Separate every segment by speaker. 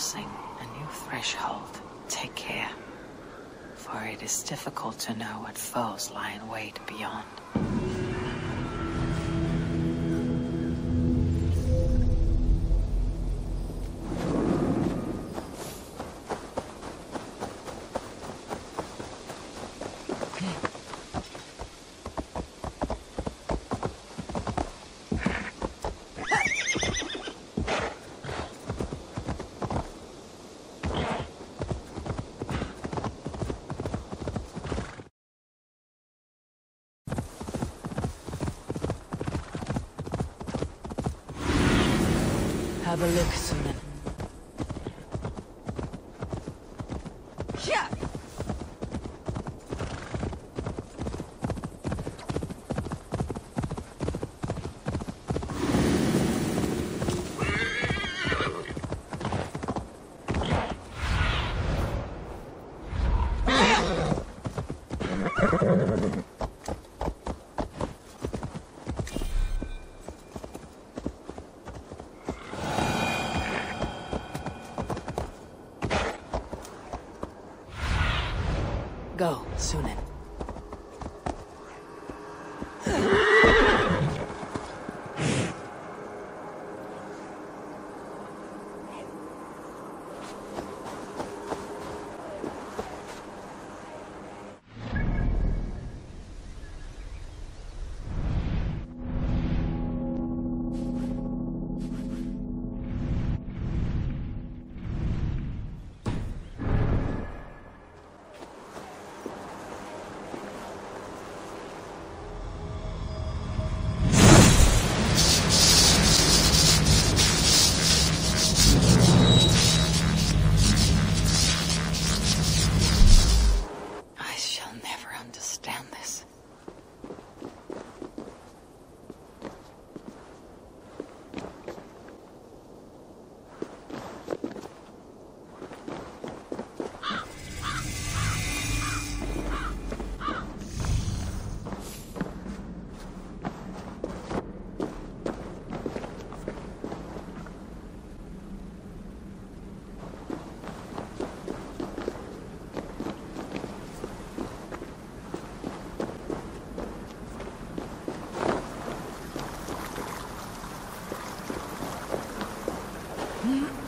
Speaker 1: crossing a new threshold. Take care. For it is difficult to know what foes lie in wait beyond.
Speaker 2: Look, Sunan. Go,
Speaker 1: Mm-hmm.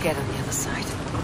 Speaker 1: Get on the other side.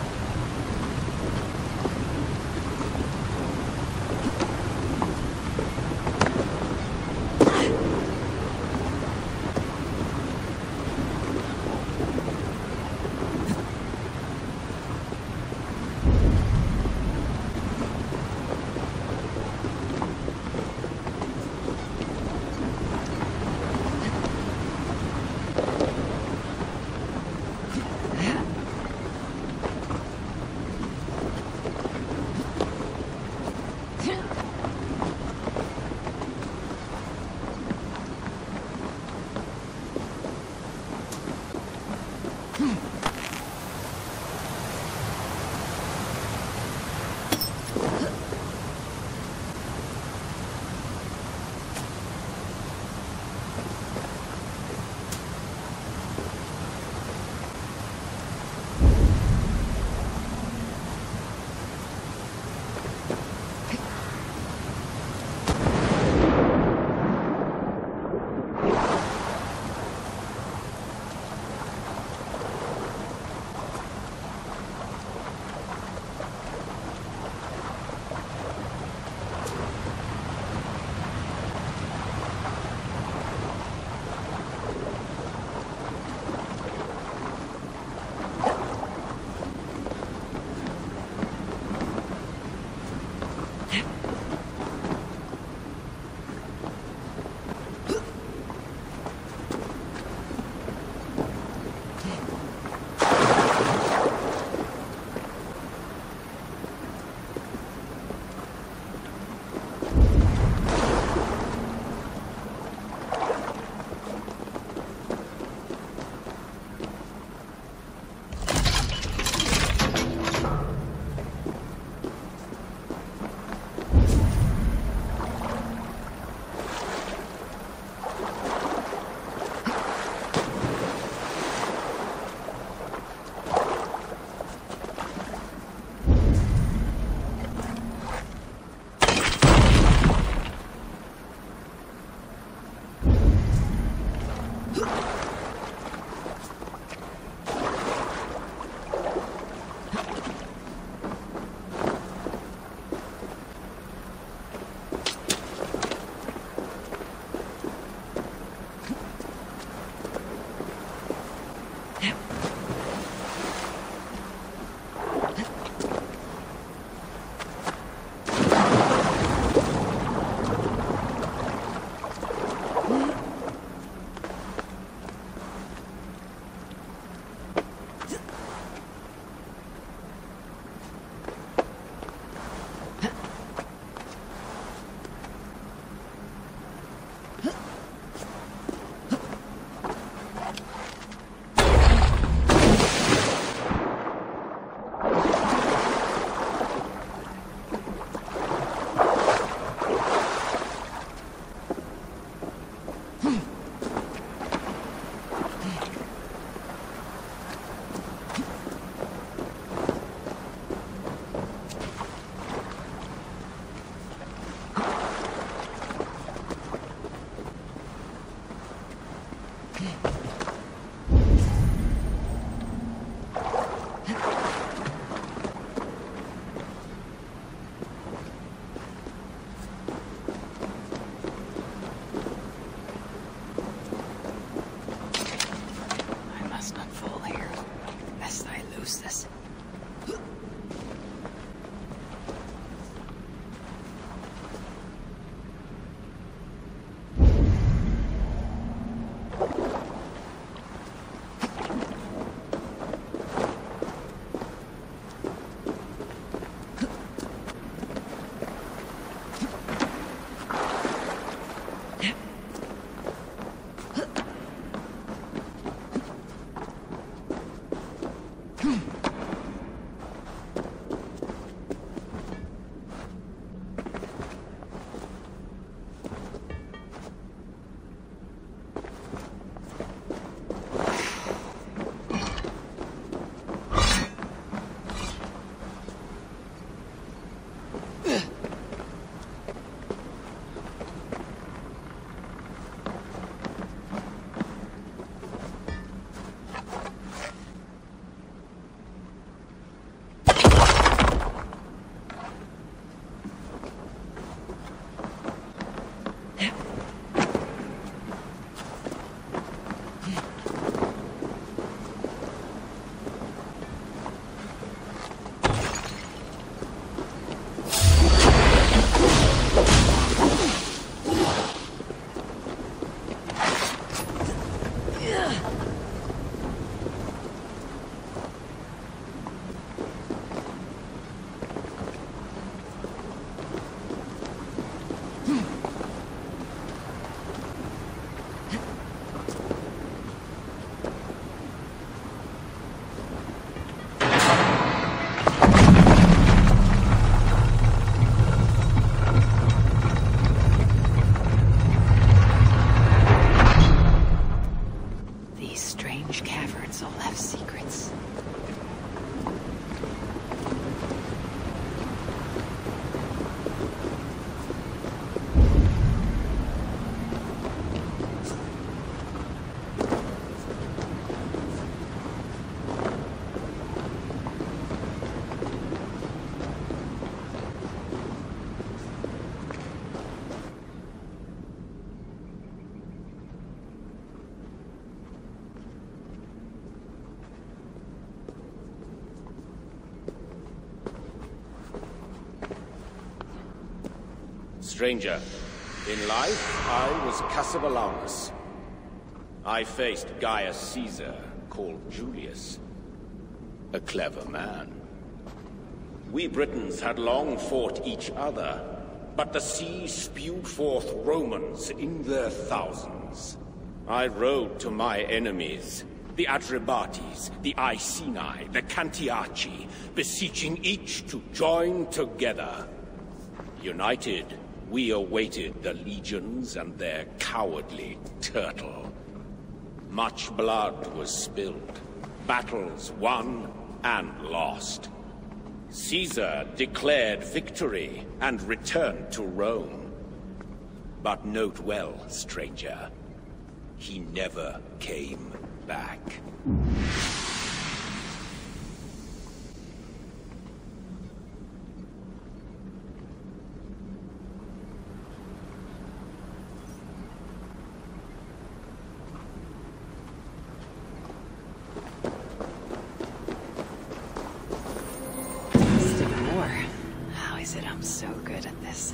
Speaker 3: Stranger, in life, I was Cassivellaunus. I faced Gaius Caesar, called Julius. A clever man. We Britons had long fought each other, but the sea spewed forth Romans in their thousands. I rode to my enemies, the Atrebates, the Iceni, the Cantiaci, beseeching each to join together. United, we awaited the legions and their cowardly turtle. Much blood was spilled, battles won and lost. Caesar declared victory and returned to Rome. But note well, stranger, he never came back.
Speaker 1: So good at this?